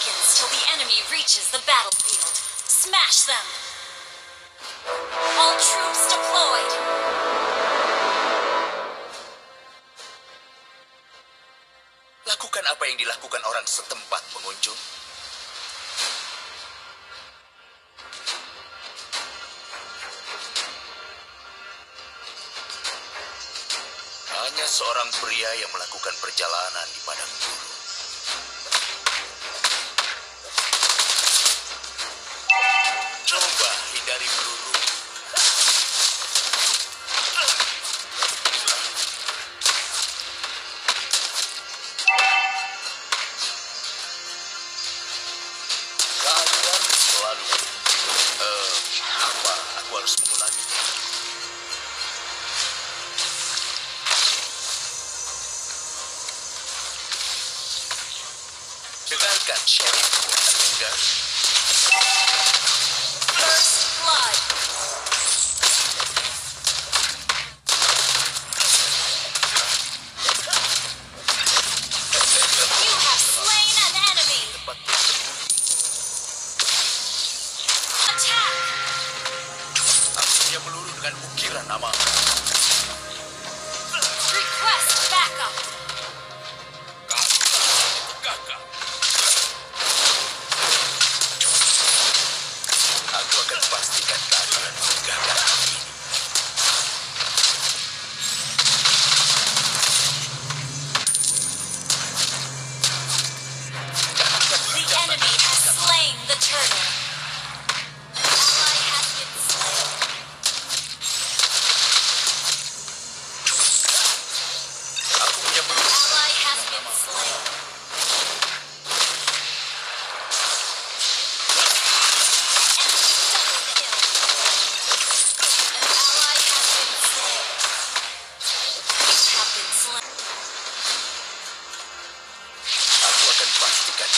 seconds till the enemy reaches the battlefield. Smash them! All troops deployed! Lakukan apa yang dilakukan orang setempat pengunjung. Hanya seorang pria yang melakukan perjalanan di padang gurun. harus pukul lagi. Dengarkan sharing buatan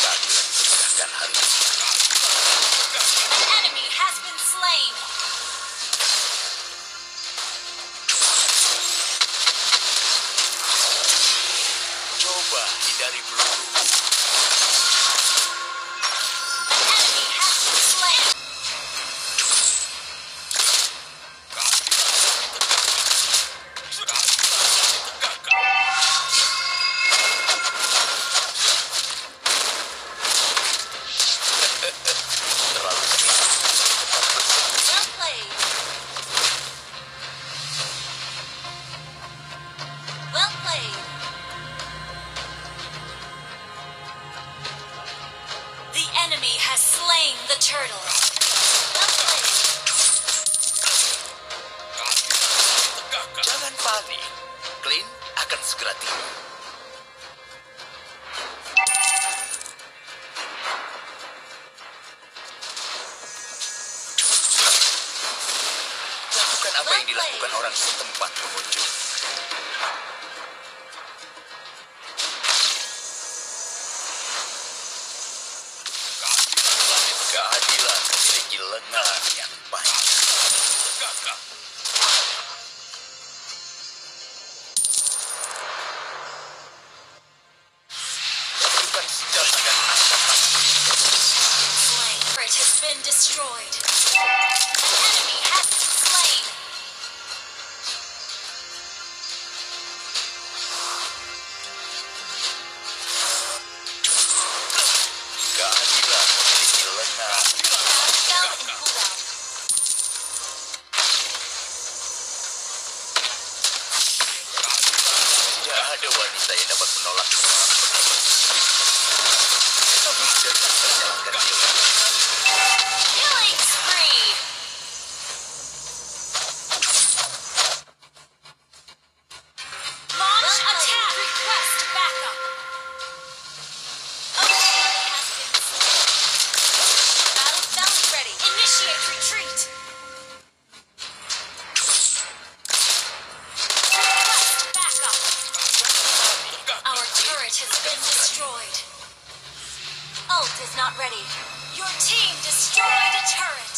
bagi dan perdagangan hari ini. Jangan panik. Akan segera tiba. Lakukan apa yang dilakukan orang setempat pengunjung. Yeah. is not ready. Your team destroyed a turret.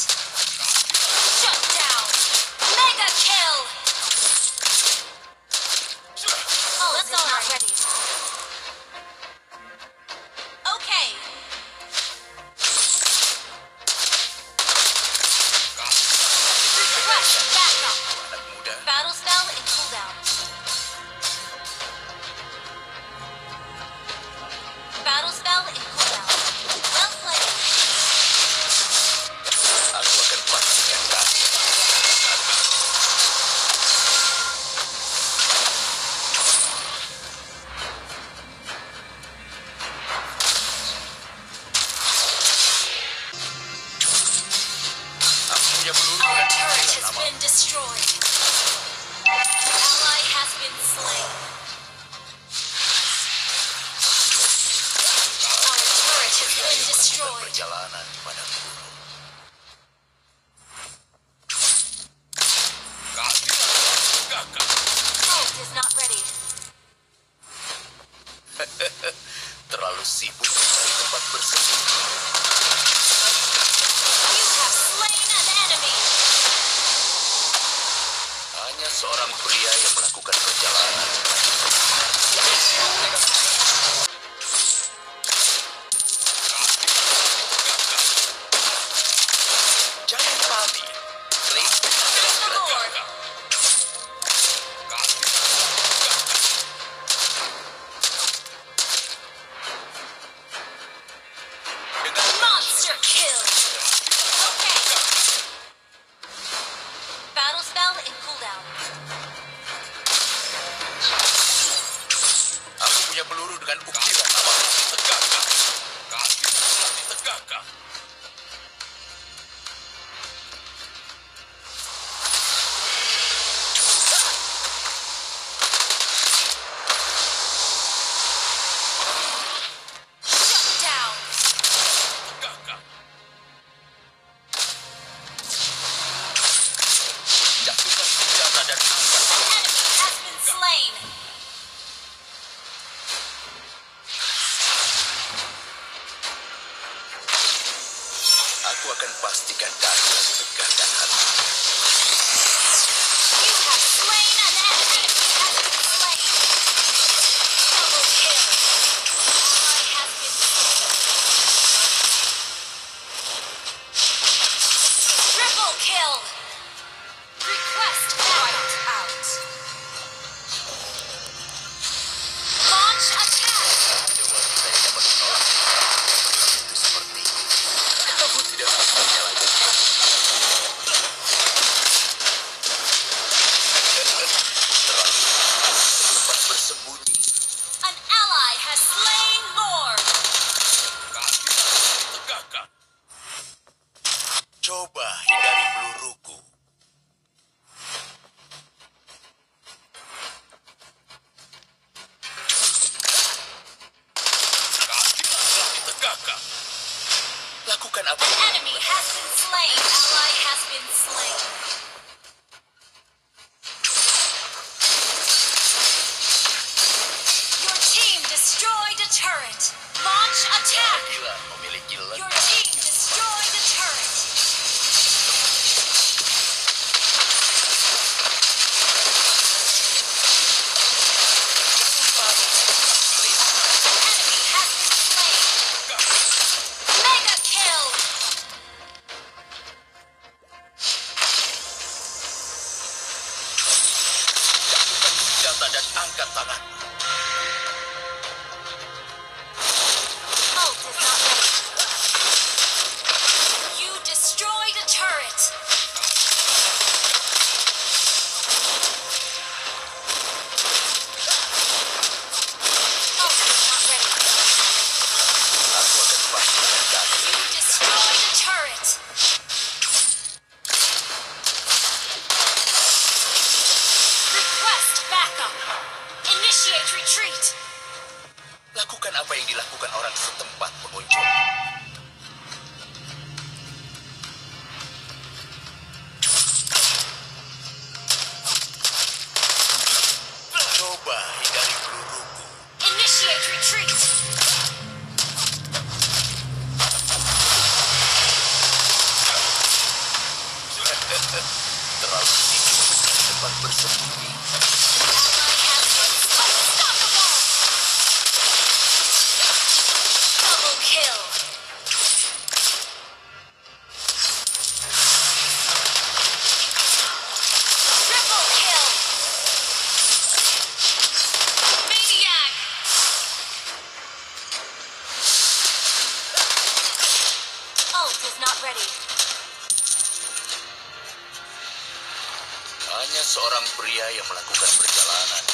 turret. Launch attack. Your team destroy the turret. dan angkat tangan. mucho. seorang pria yang melakukan perjalanan.